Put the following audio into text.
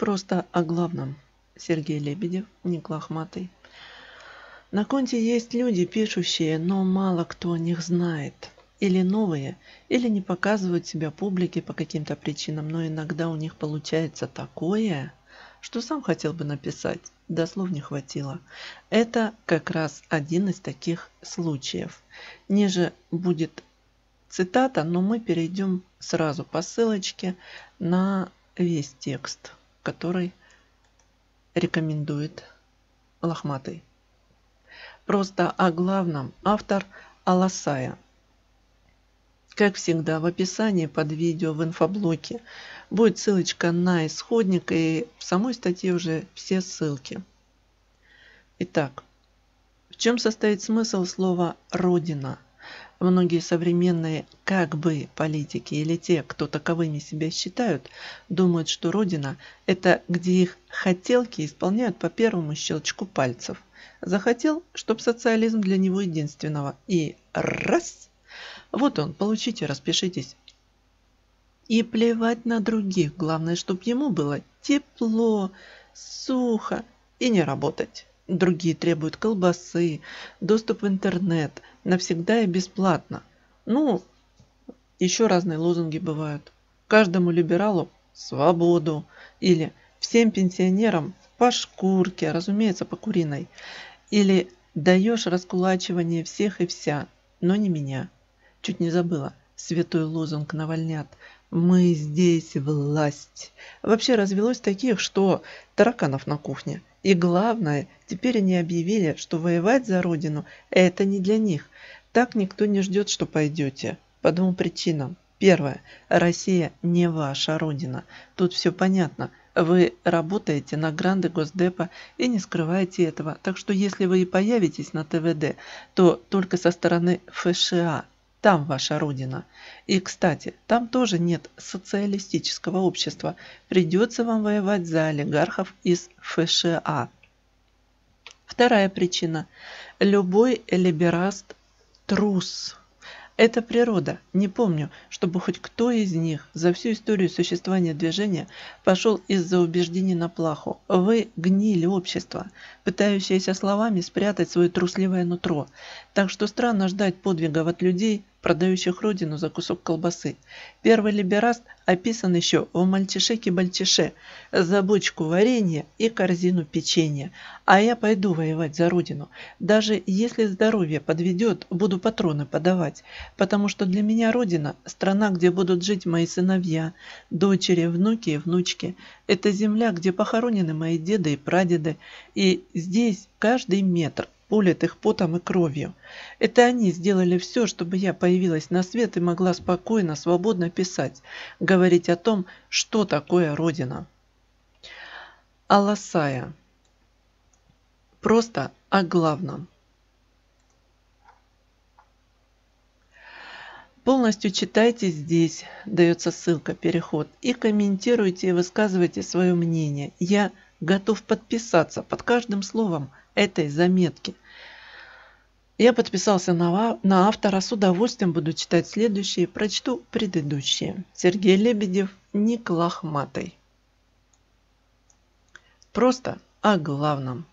Просто о главном. Сергей Лебедев, Ник Лохматый. На конте есть люди, пишущие, но мало кто о них знает. Или новые, или не показывают себя публике по каким-то причинам, но иногда у них получается такое, что сам хотел бы написать, да не хватило. Это как раз один из таких случаев. Ниже будет цитата, но мы перейдем сразу по ссылочке на весь текст, который рекомендует Лохматый. Просто о главном автор Аласая. Как всегда, в описании под видео в инфоблоке будет ссылочка на исходник и в самой статье уже все ссылки. Итак, в чем состоит смысл слова «родина»? Многие современные как бы политики или те, кто таковыми себя считают, думают, что Родина – это где их хотелки исполняют по первому щелчку пальцев. Захотел, чтоб социализм для него единственного. И раз – вот он, получите, распишитесь. И плевать на других, главное, чтобы ему было тепло, сухо и не работать. Другие требуют колбасы, доступ в интернет, навсегда и бесплатно. Ну, еще разные лозунги бывают. Каждому либералу свободу или всем пенсионерам по шкурке, разумеется, по куриной. Или даешь раскулачивание всех и вся, но не меня. Чуть не забыла. Святой лозунг навальнят. Мы здесь власть. Вообще развелось таких, что тараканов на кухне. И главное, теперь они объявили, что воевать за родину – это не для них. Так никто не ждет, что пойдете. По двум причинам. Первое. Россия не ваша родина. Тут все понятно. Вы работаете на гранды Госдепа и не скрываете этого. Так что если вы и появитесь на ТВД, то только со стороны ФША. Там ваша родина. И, кстати, там тоже нет социалистического общества. Придется вам воевать за олигархов из ФША. Вторая причина. Любой либераст – трус. Это природа. Не помню, чтобы хоть кто из них за всю историю существования движения пошел из-за убеждений на плаху. Вы гнили общество, пытающееся словами спрятать свое трусливое нутро. Так что странно ждать подвигов от людей, продающих родину за кусок колбасы. Первый либераст описан еще в «Мальчишеке-бальчише» за бочку варенья и корзину печенья. А я пойду воевать за родину. Даже если здоровье подведет, буду патроны подавать. Потому что для меня родина – страна, где будут жить мои сыновья, дочери, внуки и внучки. Это земля, где похоронены мои деды и прадеды. И здесь каждый метр – пулят их потом и кровью. Это они сделали все, чтобы я появилась на свет и могла спокойно, свободно писать, говорить о том, что такое Родина. Аласая. Просто о главном. Полностью читайте здесь, дается ссылка, переход, и комментируйте и высказывайте свое мнение. Я готов подписаться под каждым словом этой заметки. Я подписался на, автора, с удовольствием буду читать следующие, прочту предыдущие. Сергей Лебедев, Ник Лохматый. Просто о главном.